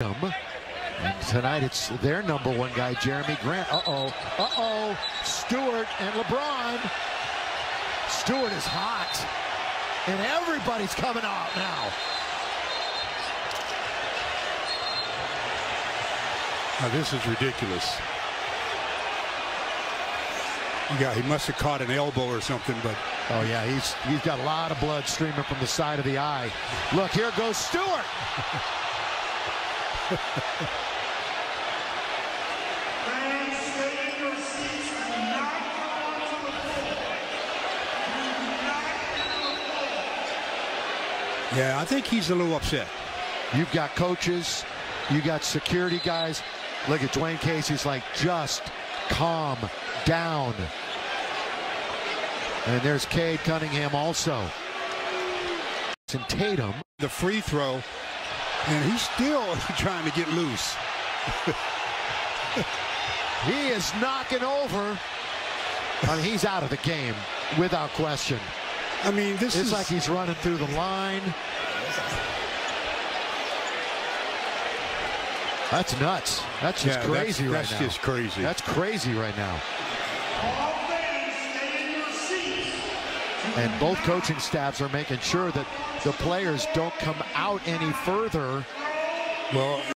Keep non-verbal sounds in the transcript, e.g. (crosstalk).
And tonight it's their number one guy, Jerami Grant. Uh-oh, uh-oh, Stewart and LeBron. Stewart is hot, and everybody's coming out now. Now, this is ridiculous. Yeah, he must have caught an elbow or something, but Oh yeah, he's he's got a lot of blood streaming from the side of the eye. Look, here goes Stewart. (laughs) (laughs) yeah, I think he's a little upset. You've got coaches, you got security guys. Look at Dwane Casey's like just calm down. And there's Cade Cunningham also. And Tatum. The free throw, and he's still (laughs) trying to get loose. (laughs) he is knocking over. I mean, he's out of the game without question. I mean, this it's is like he's running through the line. That's nuts. That's just yeah, crazy that's, right that's now. That's just crazy. That's crazy right now. And both coaching staffs are making sure that the players don't come out any further. well,